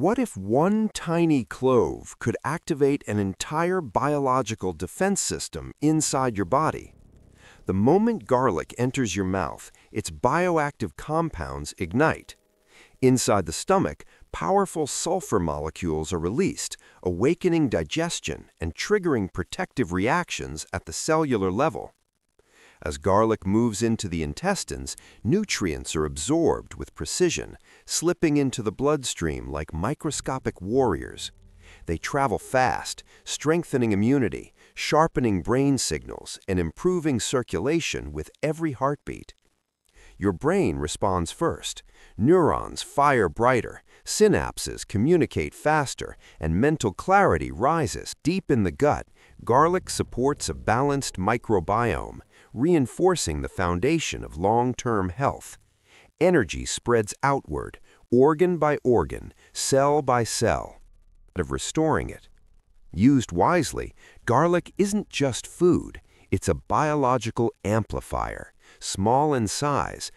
What if one tiny clove could activate an entire biological defense system inside your body? The moment garlic enters your mouth, its bioactive compounds ignite. Inside the stomach, powerful sulfur molecules are released, awakening digestion and triggering protective reactions at the cellular level. As garlic moves into the intestines, nutrients are absorbed with precision, slipping into the bloodstream like microscopic warriors. They travel fast, strengthening immunity, sharpening brain signals, and improving circulation with every heartbeat. Your brain responds first. Neurons fire brighter, synapses communicate faster, and mental clarity rises. Deep in the gut, garlic supports a balanced microbiome, reinforcing the foundation of long-term health. Energy spreads outward, organ by organ, cell by cell, of restoring it. Used wisely, garlic isn't just food, it's a biological amplifier, small in size,